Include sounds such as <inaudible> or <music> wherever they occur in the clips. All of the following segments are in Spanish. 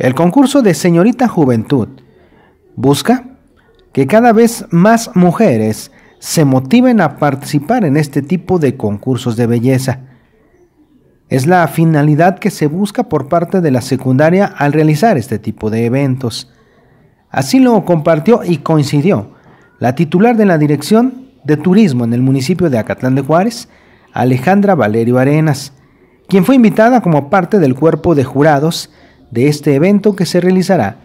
El concurso de Señorita Juventud busca que cada vez más mujeres se motiven a participar en este tipo de concursos de belleza. Es la finalidad que se busca por parte de la secundaria al realizar este tipo de eventos. Así lo compartió y coincidió la titular de la Dirección de Turismo en el municipio de Acatlán de Juárez, Alejandra Valerio Arenas, quien fue invitada como parte del cuerpo de jurados de este evento que se realizará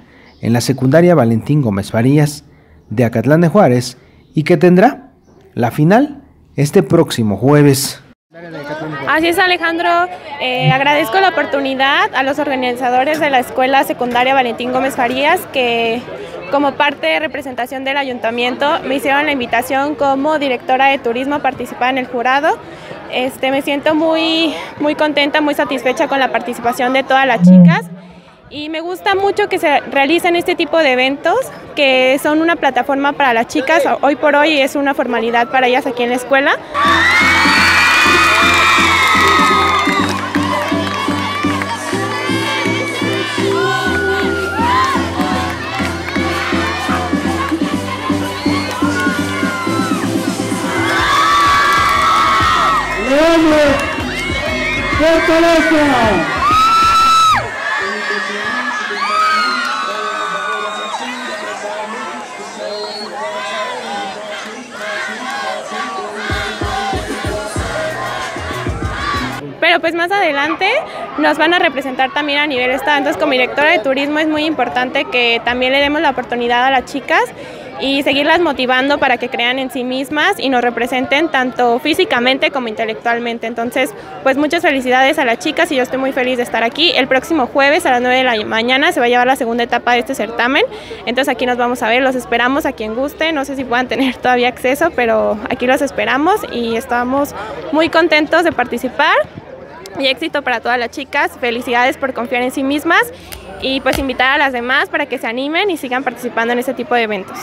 en la secundaria Valentín Gómez Farías de Acatlán de Juárez y que tendrá la final este próximo jueves. Así es Alejandro, eh, agradezco la oportunidad a los organizadores de la Escuela Secundaria Valentín Gómez Farías que como parte de representación del ayuntamiento me hicieron la invitación como directora de turismo a participar en el jurado. Este, me siento muy, muy contenta, muy satisfecha con la participación de todas las chicas y me gusta mucho que se realicen este tipo de eventos que son una plataforma para las chicas. Hoy por hoy es una formalidad para ellas aquí en la escuela. Pero pues más adelante nos van a representar también a nivel estado. Entonces como directora de turismo es muy importante que también le demos la oportunidad a las chicas y seguirlas motivando para que crean en sí mismas y nos representen tanto físicamente como intelectualmente. Entonces, pues muchas felicidades a las chicas y yo estoy muy feliz de estar aquí. El próximo jueves a las 9 de la mañana se va a llevar la segunda etapa de este certamen. Entonces aquí nos vamos a ver, los esperamos a quien guste. No sé si puedan tener <laughs> todavía acceso, pero aquí los esperamos y estamos muy contentos de participar. Y éxito para todas las chicas. Felicidades por confiar en sí mismas y pues invitar a las demás para que se animen y sigan participando en este tipo de eventos.